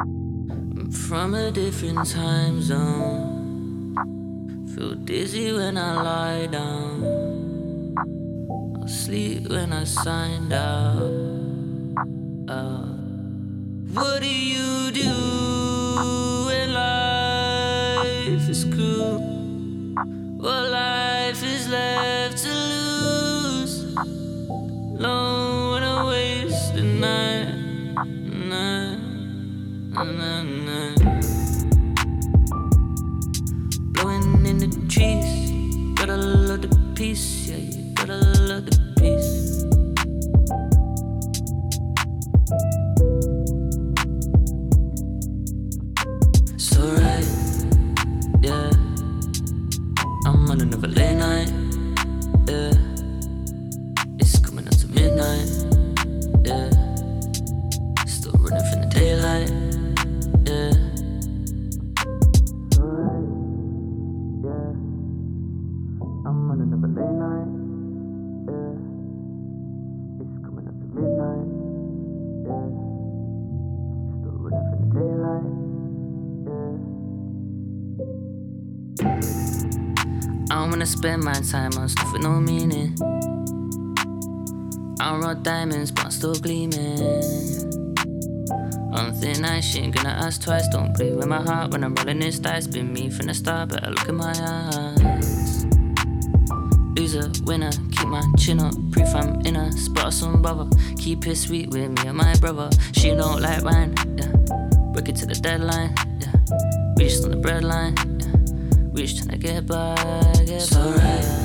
From a different time zone. Feel dizzy when I lie down. I'll sleep when I signed out. Uh, what do you do when life is cruel? What life is left to lose? Alone when I waste the night, night. Mm-hmm. Blowing in the trees, gotta love the peace, yeah, gotta love the peace. Yeah. I'm on another late night, I don't wanna spend my time on stuff with no meaning. I don't roll diamonds, but I'm still gleaming. On thin ice, she ain't gonna ask twice. Don't play with my heart when I'm rolling this dice. Been me from the start, but I look in my eyes. Loser, winner, keep my chin up. Proof I'm in a spot some bother. Keep it sweet with me and my brother. She don't like wine, yeah. Work it to the deadline, yeah. We just on the breadline, We just tryna get by, get it's. Alright,